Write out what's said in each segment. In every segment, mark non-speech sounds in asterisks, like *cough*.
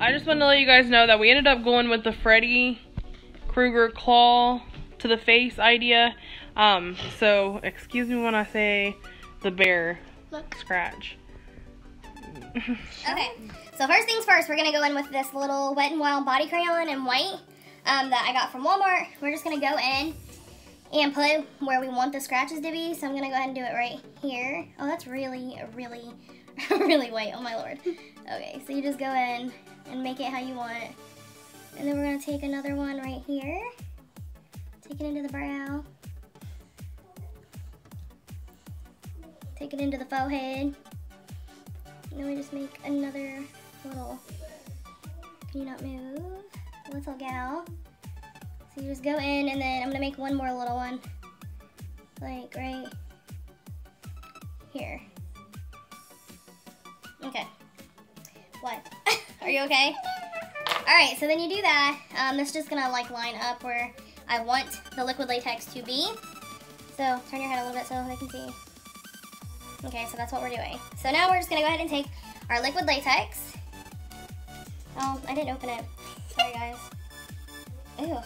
I just want to let you guys know that we ended up going with the Freddy Krueger claw to the face idea. Um, so excuse me when I say the bear Look. scratch. Okay, so first things first, we're gonna go in with this little Wet n Wild body crayon in white um, that I got from Walmart. We're just gonna go in and put where we want the scratches to be. So I'm gonna go ahead and do it right here. Oh, that's really, really, *laughs* really white. Oh my lord. Okay, so you just go in and make it how you want. And then we're gonna take another one right here. Take it into the brow. Take it into the forehead. And then we just make another little, can you not move? Little gal. So you just go in and then I'm gonna make one more little one. Like right here. Are you okay? Alright, so then you do that. Um, that's just gonna like line up where I want the liquid latex to be. So turn your head a little bit so they can see. Okay, so that's what we're doing. So now we're just gonna go ahead and take our liquid latex. Oh, I didn't open it. Sorry, guys. Ew.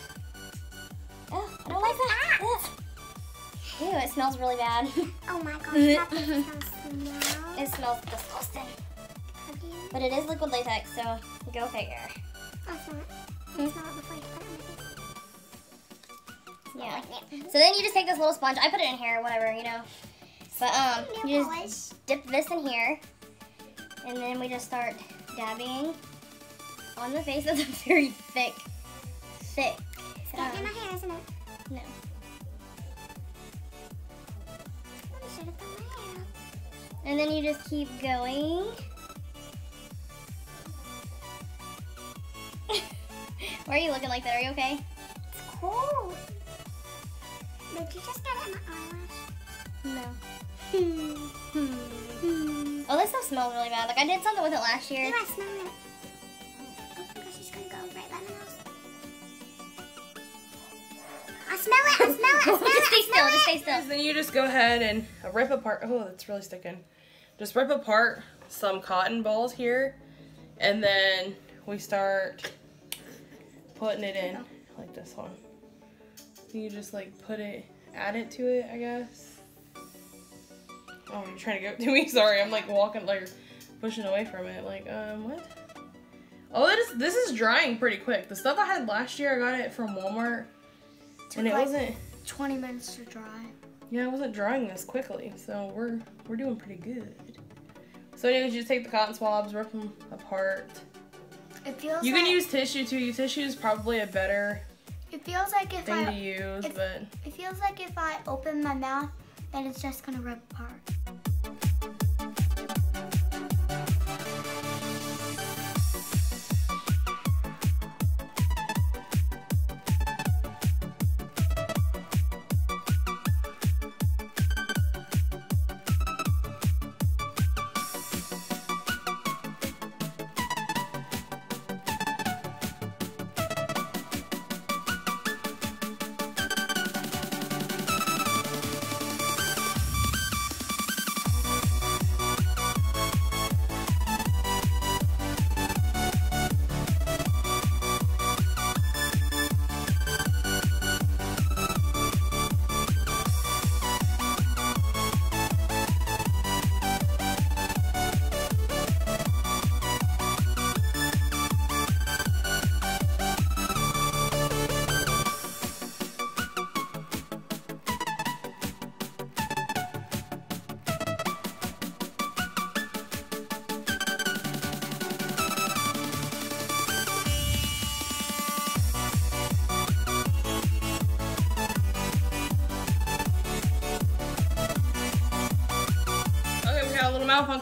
Oh, I don't like that. Ugh. Ew, it smells really bad. Oh my gosh, that *laughs* doesn't it smells disgusting. But it is liquid latex, so go figure. I smell it. I smell it before you put it on my face. Yeah. So then you just take this little sponge. I put it in here, whatever, you know. But um, you just dip this in here, and then we just start dabbing on the face. That's *laughs* a very thick, thick. It's getting in my hair, isn't it? No. I should have done my hair. And then you just keep going. Why are you looking like that? Are you okay? It's cold. Did you just get it in my eyelash? No. Oh, this stuff smells really bad. Like I did something with it last year. Do I smell it? Oh my gosh, it's gonna go right by my nose. I smell it, I smell it, I *laughs* smell just it, stay I still. smell Just stay still. Then you just go ahead and rip apart. Oh, that's really sticking. Just rip apart some cotton balls here, and then we start putting it in like this one. You just like put it, add it to it, I guess. Oh, you're trying to get to me. *laughs* Sorry, I'm like walking, like pushing away from it. Like, um, what? Oh, this this is drying pretty quick. The stuff I had last year, I got it from Walmart, and it like- wasn't. 20 minutes to dry. Yeah, I wasn't drying this quickly, so we're we're doing pretty good. So anyways, you just take the cotton swabs, rip them apart. It feels You like, can use tissue too. Your Tissue is probably a better it feels like if thing to I use, if- but it feels like if I open my mouth that it's just gonna rip apart.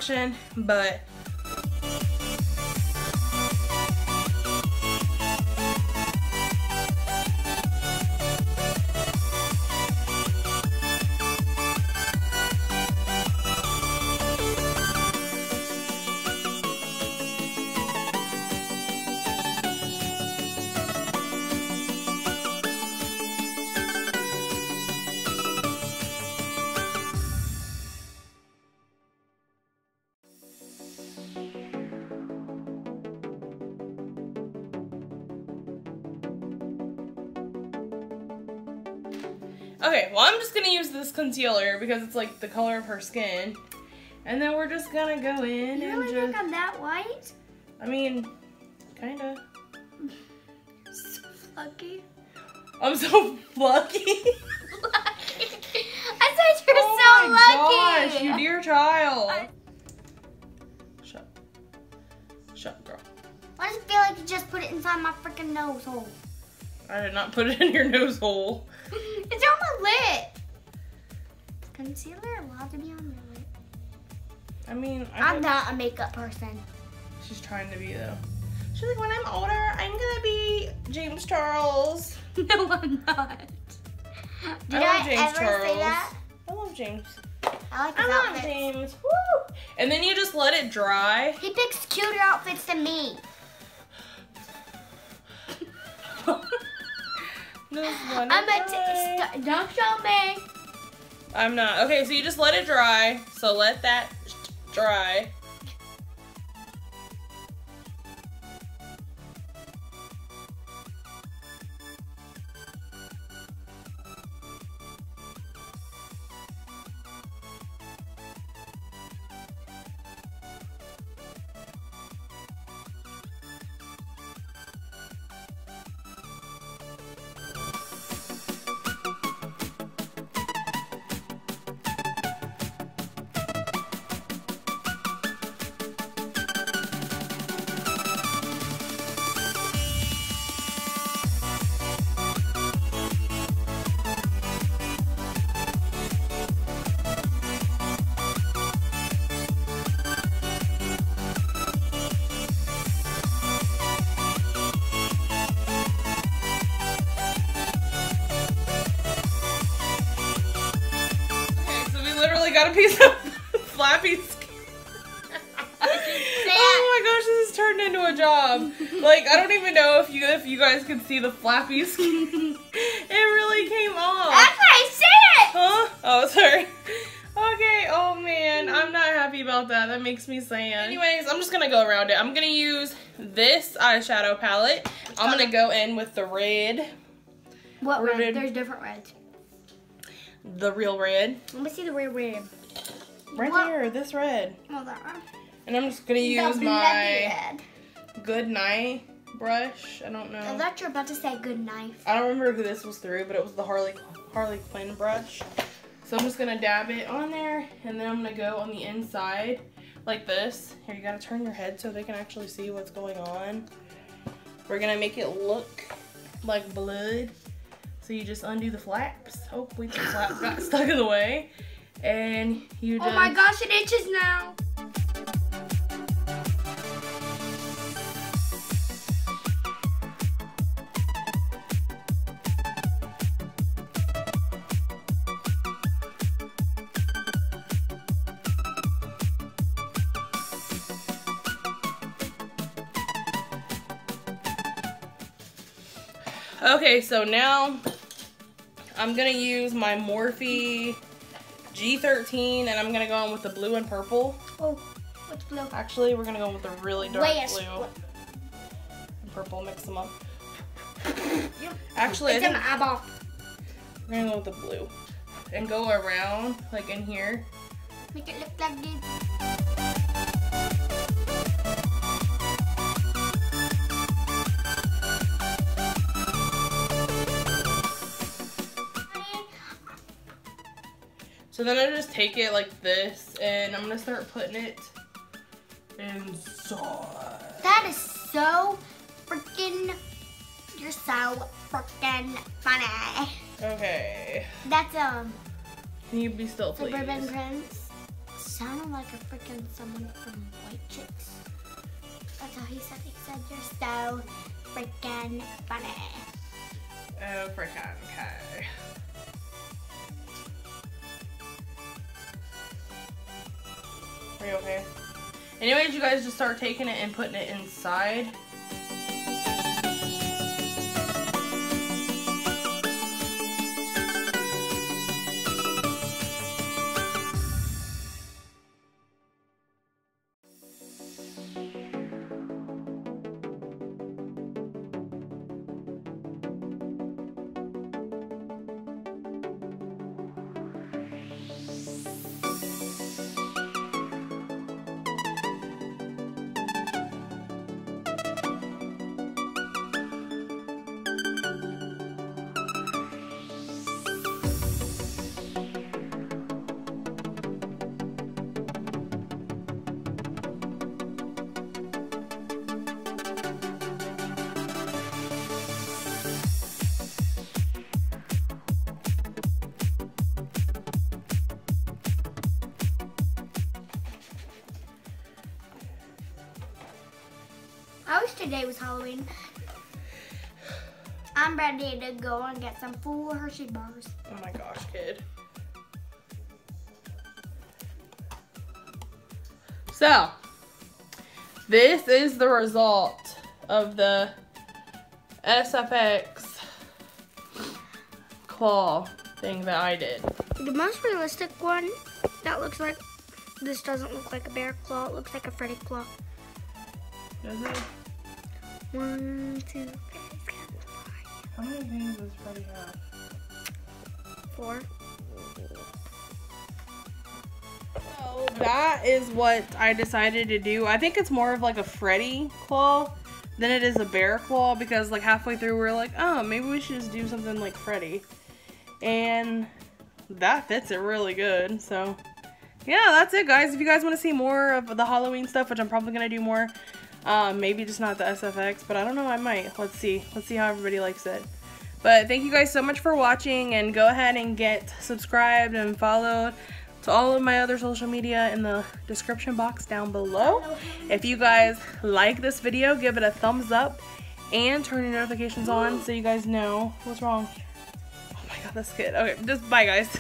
Malfunction, but Okay, well I'm just gonna use this concealer because it's like the color of her skin. And then we're just gonna go in You and really just think I'm that white? I mean kinda. So lucky. I'm so *laughs* lucky. *laughs* I said you're oh so my lucky. gosh, you dear child. I- Shut. Shut, girl. Why does it feel like you just put it inside my freaking nose hole? I did not put it in your nose hole. *laughs* it's on my lip. Is concealer allowed to be on your lip? I mean, I I'm not a makeup person. she's trying to be though. She's like, when I'm older, I'm gonna be James Charles. *laughs* no, I'm not. Did I I, love James ever Charles. say that? I love James. I like his I love outfits. James. Woo! And then you just let it dry. He picks cuter outfits than me. It I'm a don't show me. I'm not. Okay, so you just let it dry. So let that dry. Piece of *laughs* flappy skin. oh my gosh, this has turned into a job. Like I don't even know if you if you guys can see the flappy skin. *laughs* it really came off. That's what I said. Huh? Oh, sorry. Okay, oh man, I'm not happy about that. That makes me sad. Anyways, I'm just gonna go around it. I'm gonna use this eyeshadow palette. I'm gonna go in with the red, What Red. red? There's different reds. the real red. Let me see the real red. Right What? there, this red. That one. And I'm just gonna use my red. good night brush. I don't know. I thought you were about to say good knife. I don't remember who this was through, but it was the Harley Harley Quinn brush. So I'm just gonna dab it on there, and then I'm gonna go on the inside like this. Here, you gotta turn your head so they can actually see what's going on. We're gonna make it look like blood. So you just undo the flaps. Oh, wait, the flap got *laughs* stuck in the way. And you just... Oh my gosh, it itches now. Okay, so now I'm gonna use my Morphe G13 and I'm gonna go on with the blue and purple. Oh, what's blue? Actually, we're gonna go in with the really dark Wait, blue and purple, mix them up. *coughs* Actually, I It's in think my eyeball. we're gonna go with the blue and go around like in here. Make it look like this. So then I just take it like this and I'm gonna start putting it inside. That is so freaking. You're so freaking funny. Okay. That's um Can you be still, please? Suburban Prince. Sounded like a freaking someone from White Chicks. That's how he said. He said you're so freaking funny. Oh, frickin' okay. Okay? Anyways, you guys just start taking it and putting it inside. I wish today was Halloween. I'm ready to go and get some full Hershey bars. Oh my gosh, kid. So, this is the result of the SFX claw thing that I did. The most realistic one that looks like this doesn't look like a bear claw. It looks like a Freddy claw. Does it? One, two, three, How many things does Freddy have? four. So that is what I decided to do. I think it's more of like a Freddy claw than it is a bear claw because like halfway through we are like, oh, maybe we should just do something like Freddy. And that fits it really good. So yeah, that's it guys. If you guys want to see more of the Halloween stuff, which I'm probably going to do more, um, maybe just not the SFX, but I don't know, I might. Let's see. Let's see how everybody likes it. But thank you guys so much for watching and go ahead and get subscribed and followed to all of my other social media in the description box down below. If you guys like this video, give it a thumbs up and turn your notifications on so you guys know what's wrong. Oh my god, that's good. Okay, just bye guys.